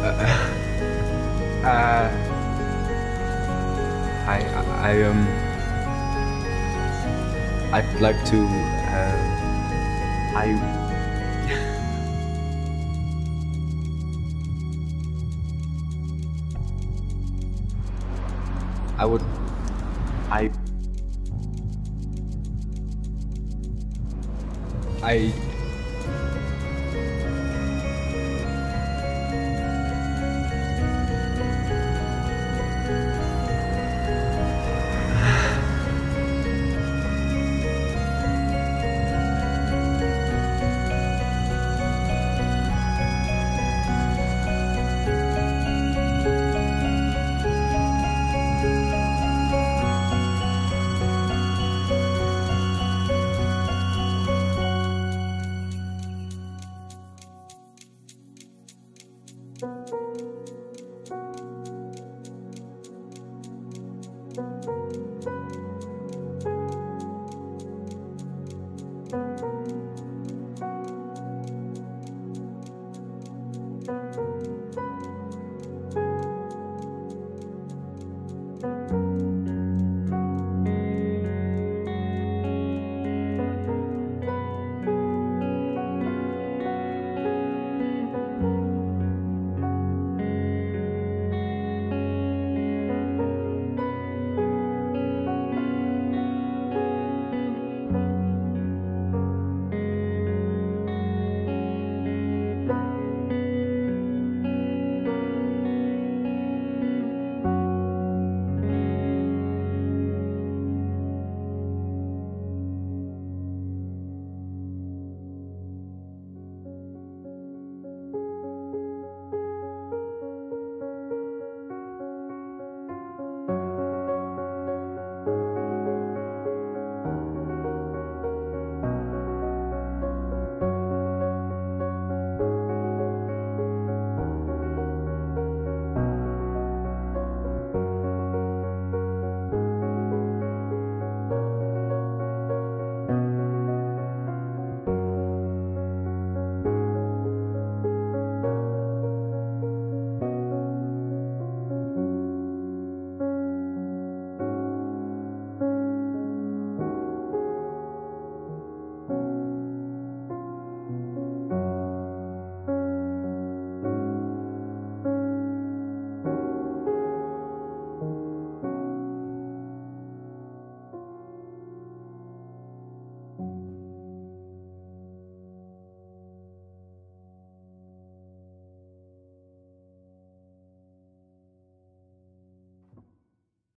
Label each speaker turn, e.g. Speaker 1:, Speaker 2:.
Speaker 1: Uh, I, I, I um, I'd like to. Uh, I. I would. I. I.